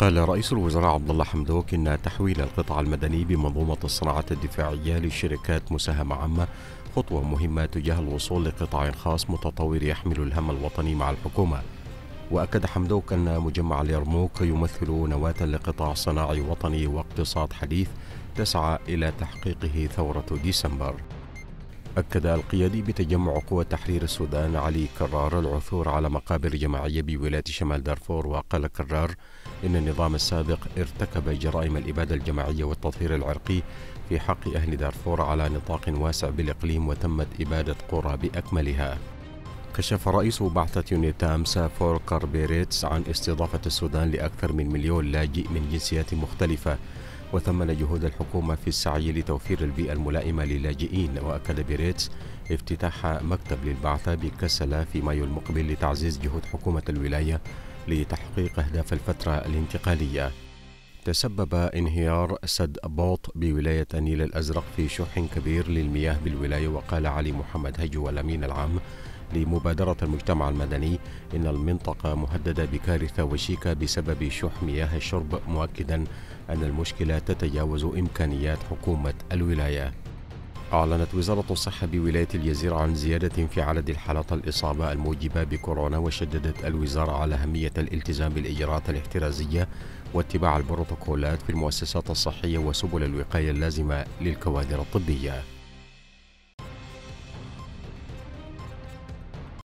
قال رئيس الوزراء عبد الله حمدوك إن تحويل القطاع المدني بمنظومة الصناعات الدفاعية لشركات مساهمة عامة خطوة مهمة تجاه الوصول لقطاع خاص متطور يحمل الهم الوطني مع الحكومة. وأكد حمدوك أن مجمع اليرموك يمثل نواة لقطاع صناعي وطني واقتصاد حديث تسعى إلى تحقيقه ثورة ديسمبر. أكد القيادي بتجمع قوى تحرير السودان علي كرار العثور على مقابر جماعية بولاية شمال دارفور وقال كرار إن النظام السابق ارتكب جرائم الإبادة الجماعية والتطهير العرقي في حق أهل دارفور على نطاق واسع بالإقليم وتمت إبادة قرى بأكملها. كشف رئيس بعثة يونيتامس فولكر بيريتس عن استضافة السودان لأكثر من مليون لاجئ من جنسيات مختلفة وثمن جهود الحكومة في السعي لتوفير البيئة الملائمة للاجئين. وأكد بيريتس افتتاح مكتب للبعثة بكسلة في مايو المقبل لتعزيز جهود حكومة الولاية لتحقيق أهداف الفترة الانتقالية. تسبب انهيار سد بوط بولاية النيل الأزرق في شح كبير للمياه بالولاية وقال علي محمد هجو الأمين العام لمبادرة المجتمع المدني إن المنطقة مهددة بكارثة وشيكة بسبب شح مياه الشرب مؤكدا أن المشكلة تتجاوز إمكانيات حكومة الولاية. أعلنت وزارة الصحة بولاية الجزيرة عن زيادة في عدد الحالات الإصابة الموجبة بكورونا وشددت الوزارة على أهمية الالتزام بالإجراءات الاحترازية واتباع البروتوكولات في المؤسسات الصحية وسبل الوقاية اللازمة للكوادر الطبية.